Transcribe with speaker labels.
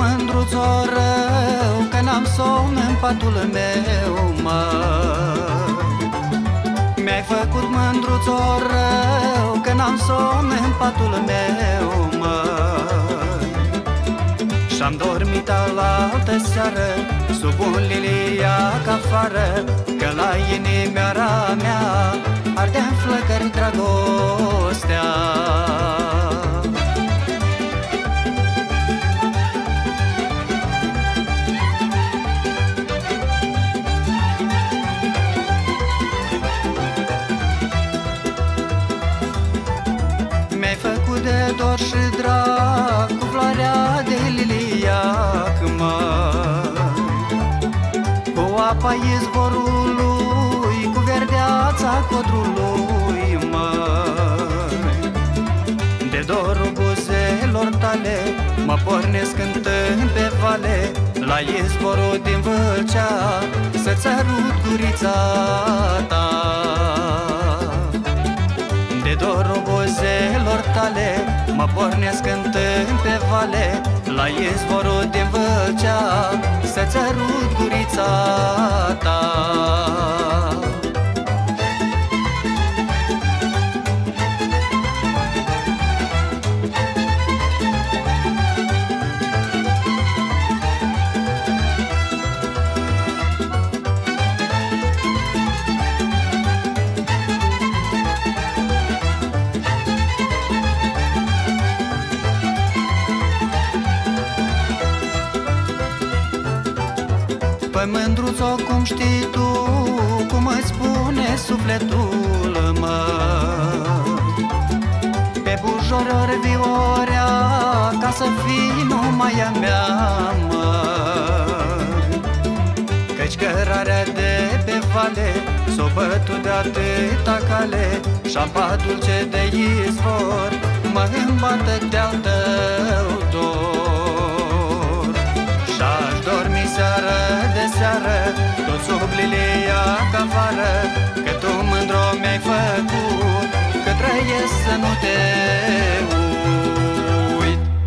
Speaker 1: mândruțo rău Că n-am somn în patul meu, mă. Mi-ai făcut mândruțo rău Că n-am somn în patul meu, mă. Și-am dormit la altă seară Sub un liliac afară Că la inimioara mea dor și drag Cu floarea de liliac, mă Cu apa izvorului Cu verdeața codrului, mă De dorul buzelor tale Mă pornesc cântând pe vale. La izvorul din Vâlcea Să-ți arut gurița Mă pornesc cântând pe vale La izvorul din Vâlcea Să-ți arut gurița ta Păi mândruțo, cum știi tu Cum îți spune sufletul, mă. Pe bujorori viorea Ca să fii numai a mea, mă. Căci cărarea de pe vale S-o bătut de atâta cale Și-apa dulce de izvor Mă îmbată de-al tău sub liliac afară Că tu mândro mi-ai